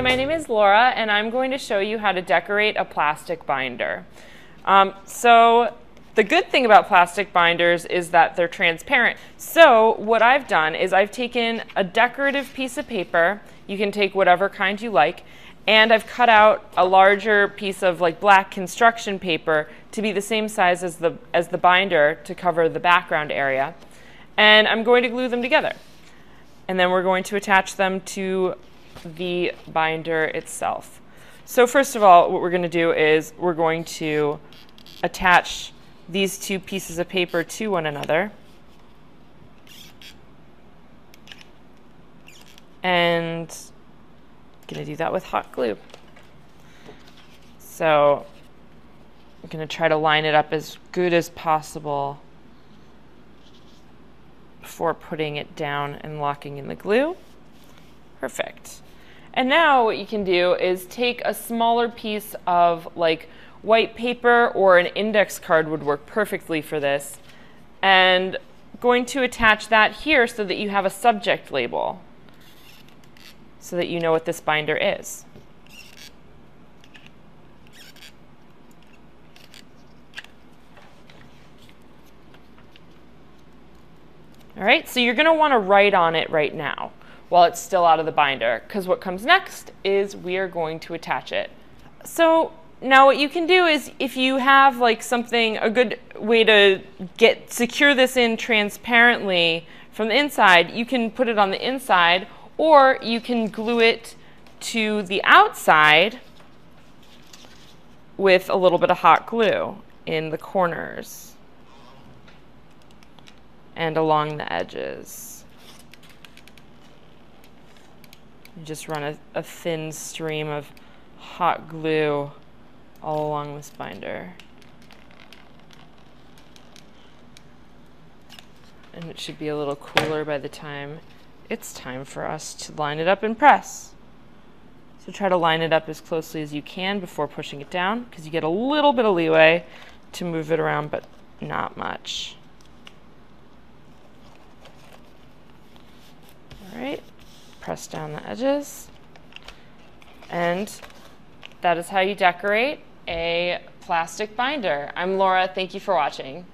my name is Laura, and I'm going to show you how to decorate a plastic binder. Um, so the good thing about plastic binders is that they're transparent. So what I've done is I've taken a decorative piece of paper, you can take whatever kind you like, and I've cut out a larger piece of like black construction paper to be the same size as the, as the binder to cover the background area. And I'm going to glue them together. And then we're going to attach them to the binder itself. So first of all, what we're going to do is we're going to attach these two pieces of paper to one another. And I'm going to do that with hot glue. So I'm going to try to line it up as good as possible before putting it down and locking in the glue. Perfect. And now what you can do is take a smaller piece of like white paper or an index card would work perfectly for this. And going to attach that here so that you have a subject label so that you know what this binder is. All right, so you're going to want to write on it right now while it's still out of the binder because what comes next is we are going to attach it. So now what you can do is if you have like something, a good way to get secure this in transparently from the inside, you can put it on the inside or you can glue it to the outside with a little bit of hot glue in the corners and along the edges. You just run a, a thin stream of hot glue all along this binder. And it should be a little cooler by the time it's time for us to line it up and press. So try to line it up as closely as you can before pushing it down because you get a little bit of leeway to move it around, but not much. All right press down the edges. And that is how you decorate a plastic binder. I'm Laura, thank you for watching.